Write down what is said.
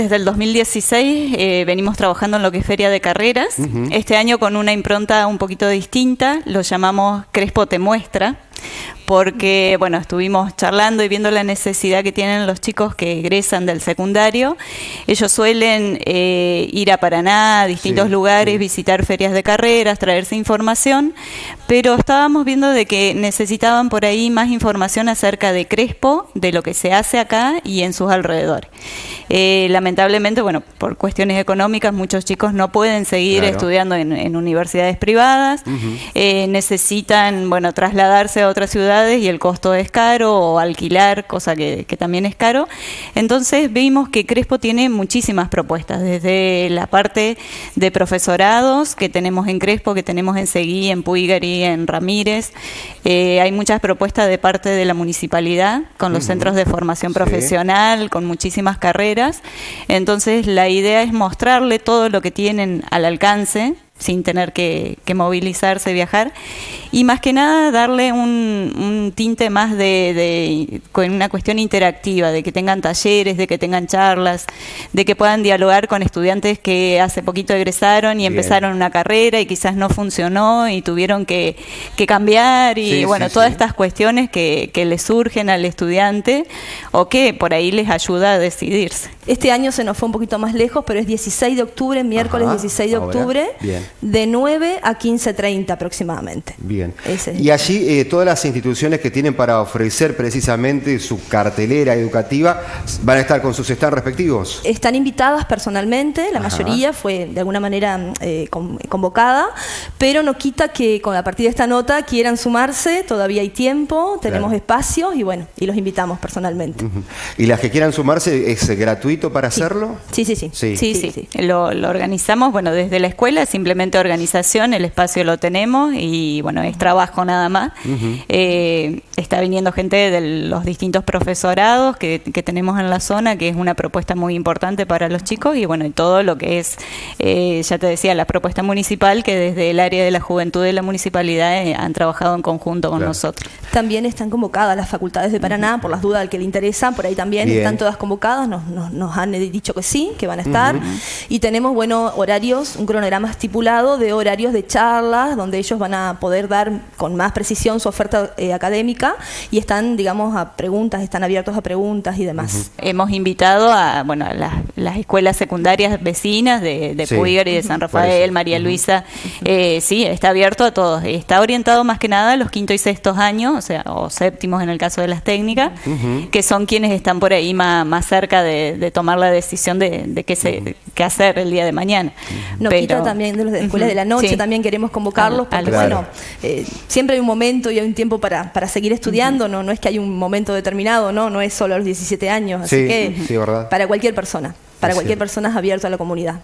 desde el 2016 eh, venimos trabajando en lo que es Feria de Carreras. Este año con una impronta un poquito distinta, lo llamamos Crespo Te Muestra porque bueno, estuvimos charlando y viendo la necesidad que tienen los chicos que egresan del secundario. Ellos suelen eh, ir a Paraná, a distintos lugares, visitar ferias de carreras, traerse información, pero estábamos viendo de que necesitaban por ahí más información acerca de Crespo, de lo que se hace acá y en sus alrededores. Eh, lamentablemente, bueno, por cuestiones económicas, muchos chicos no pueden seguir estudiando en, universidades privadas, eh, necesitan, bueno, trasladarse a otras ciudades y el costo es caro o alquilar, cosa que, también es caro. Entonces vimos que Crespo tiene muchísimas propuestas, desde la parte de profesorados que tenemos en Crespo, que tenemos en Seguí, en Puigari, en Ramírez. Eh, hay muchas propuestas de parte de la municipalidad con los centros de formación profesional, con muchísimas carreras. Entonces la idea es mostrarle todo lo que tienen al alcance sin tener que, movilizarse, viajar, y más que nada darle un, tinte más de, con una cuestión interactiva, de que tengan talleres, de que tengan charlas, de que puedan dialogar con estudiantes que hace poquito egresaron y empezaron una carrera y quizás no funcionó y tuvieron que, cambiar, y bueno, todas estas cuestiones que, que les surgen al estudiante o que por ahí les ayuda a decidirse. Este año se nos fue un poquito más lejos, pero es 16 de octubre, miércoles 16 de octubre. De 9 a 15.30 aproximadamente. Bien. Y allí eh, todas las instituciones que tienen para ofrecer precisamente su cartelera educativa van a estar con sus stands respectivos. Están invitadas personalmente, la mayoría fue de alguna manera eh, convocada, pero no quita que con a partir de esta nota quieran sumarse, todavía hay tiempo, tenemos espacios y bueno, y los invitamos personalmente. ¿Y las que quieran sumarse es gratuito para hacerlo? Sí, sí, sí. Sí, sí, sí. Lo, lo organizamos, bueno, desde la escuela simplemente organización, el espacio lo tenemos y bueno, es trabajo nada más. Eh, está viniendo gente de los distintos profesorados que, tenemos en la zona, que es una propuesta muy importante para los chicos y bueno, y todo lo que es, eh, ya te decía, la propuesta municipal que desde el área de la juventud de la municipalidad eh, han trabajado en conjunto con nosotros. También están convocadas las facultades de Paraná, por las dudas al que le interesa, por ahí también están todas convocadas, nos, nos, han dicho que sí, que van a estar. Y tenemos, bueno, horarios, un cronograma estipulado de horarios de charlas donde ellos van a poder dar con más precisión su oferta eh, académica y están, digamos, a preguntas, están abiertos a preguntas y demás. Hemos invitado a, bueno, a las, escuelas secundarias vecinas de, de y de San Rafael, María Luisa. Eh, sí, está abierto a todos. Está orientado más que nada a los quinto y sextos años, o sea, o séptimos en el caso de las técnicas, que son quienes están por ahí más, más cerca de, tomar la decisión de, qué, se, qué hacer el día de mañana. No quita también de los de escuelas de la noche también queremos convocarlos, porque bueno, eh, siempre hay un momento y hay un tiempo para, para seguir estudiando, no, no es que hay un momento determinado, no, no es solo a los 17 años, así que para cualquier persona, para cualquier persona es abierto a la comunidad.